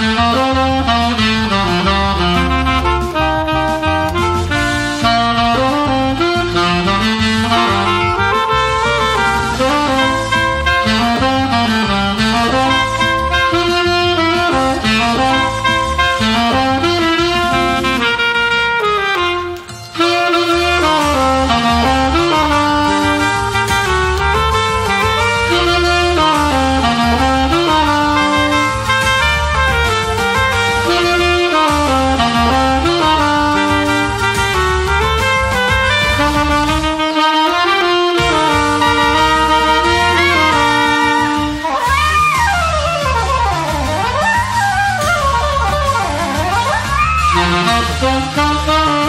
Thank. Come on, come on.